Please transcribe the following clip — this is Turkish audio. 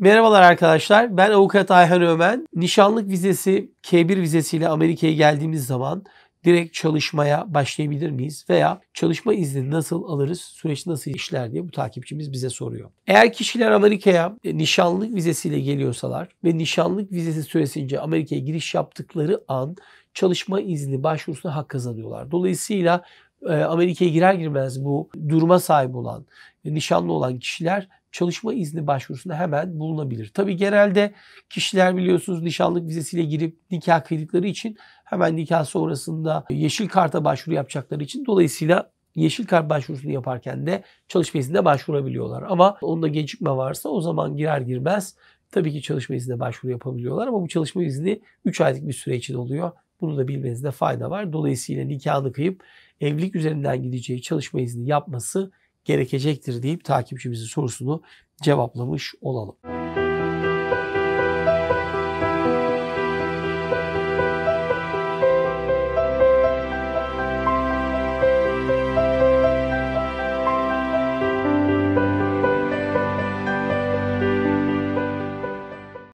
Merhabalar arkadaşlar. Ben avukat Ayhan Ömen. Nişanlık vizesi K1 vizesiyle Amerika'ya geldiğimiz zaman direkt çalışmaya başlayabilir miyiz? Veya çalışma izni nasıl alırız? Süreç nasıl işler diye bu takipçimiz bize soruyor. Eğer kişiler Amerika'ya nişanlık vizesiyle geliyorsalar ve nişanlık vizesi süresince Amerika'ya giriş yaptıkları an çalışma izni başvurusuna hak kazanıyorlar. Dolayısıyla e, Amerika'ya girer girmez bu duruma sahip olan, nişanlı olan kişiler çalışma izni başvurusunda hemen bulunabilir. Tabi genelde kişiler biliyorsunuz nişanlık vizesiyle girip nikah kıydıkları için hemen nikah sonrasında yeşil karta başvuru yapacakları için dolayısıyla yeşil kart başvurusunu yaparken de çalışma iznine başvurabiliyorlar. Ama onda gecikme varsa o zaman girer girmez tabii ki çalışma iznine başvuru yapabiliyorlar ama bu çalışma izni 3 aylık bir süre için oluyor. Bunu da bilmenizde fayda var. Dolayısıyla nikahını kıyıp evlilik üzerinden gideceği çalışma izni yapması gerekecektir deyip takipçimizin sorusunu cevaplamış olalım.